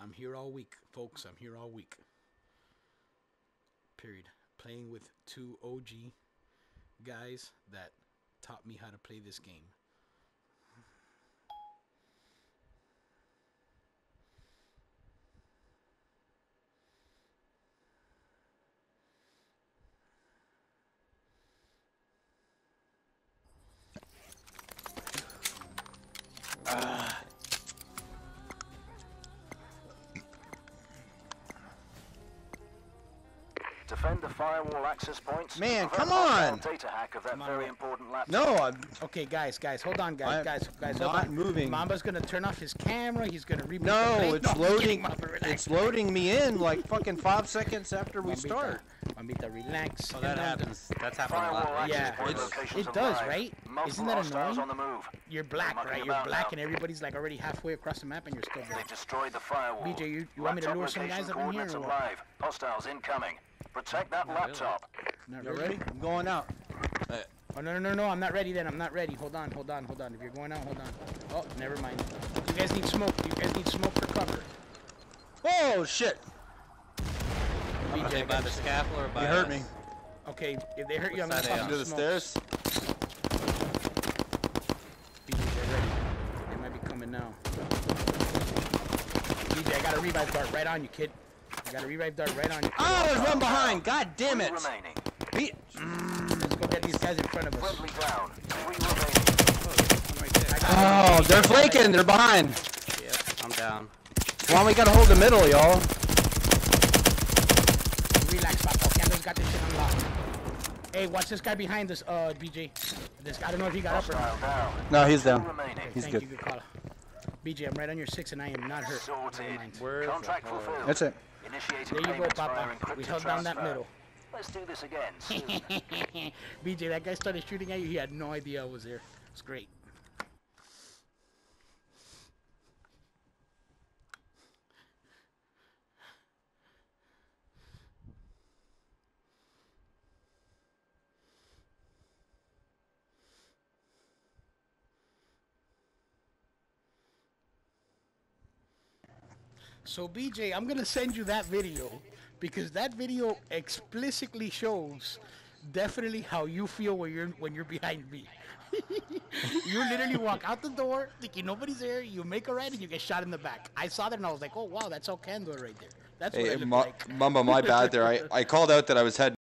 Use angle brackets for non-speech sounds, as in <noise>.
I'm here all week, folks. I'm here all week. Period. Playing with two OG guys that taught me how to play this game. Ah. Defend the firewall access points. Man, Prevent come on! Data hack of that Come on, very important laptop. No, I'm Okay, guys, guys, hold on, guys, I'm guys, guys, hold not on. moving. Mamba's gonna turn off his camera. He's gonna reboot no, plate. it's I'm kidding, loading. Mamba. It's loading me in like fucking five seconds after we Mambita, start. Mambita, relax. Oh, that And, happens. That's happened a lot. Yeah. It's- it does, right? Multiple Isn't that annoying? on the move. You're black, right? You're black, now. and everybody's like already halfway across the map, and you're still They black. destroyed the firewall. BJ, you- you want me to lure some guys up in here coordinates or are what? live. Hostiles incoming. Protect that Not really. laptop. Not You ready? ready? I'm going out. Oh no, no, no, no! I'm not ready. Then I'm not ready. Hold on, hold on, hold on. If you're going out, hold on. Oh, never mind. You guys need smoke. You guys need smoke for cover. Oh shit! BJ, Okay, I by the you. scaffold or by You hurt us? me. Okay, if they hurt you, I'm What's gonna that? To the smoke. stairs. BJ, they're ready. They might be coming now. BJ, I got a revive dart right on you, kid. I got a revive dart right on you. kid. Oh, there's one behind. God damn it! remaining. Be- Let's go get these guys in front of us. Friendly down. Three remaining. I'm right there. I got Oh, they're flanking. They're behind. Yep, I'm down. Well, we gotta hold the middle, y'all. Relax, Papo. Candace got this shit unlocked. Hey, watch this guy behind us, uh, BJ. This I don't know if he got up or not. No, he's down. He's good. you, good call. BJ, I'm right on your six and I am not hurt. Sorted. mind. Where's the Contract hell? fulfilled. That's it. Initiating There you go, Papa. We held down that middle. Let's do this again. <laughs> BJ, that guy started shooting at you. He had no idea I was there. It's great. So BJ, I'm gonna send you that video because that video explicitly shows definitely how you feel when you're when you're behind me. <laughs> you literally walk out the door thinking nobody's there. You make a right and you get shot in the back. I saw that and I was like, oh wow, that's El Candor right there. That's what I Hey, Ma- like. Mamba, my bad there. I, I called out that I was heading.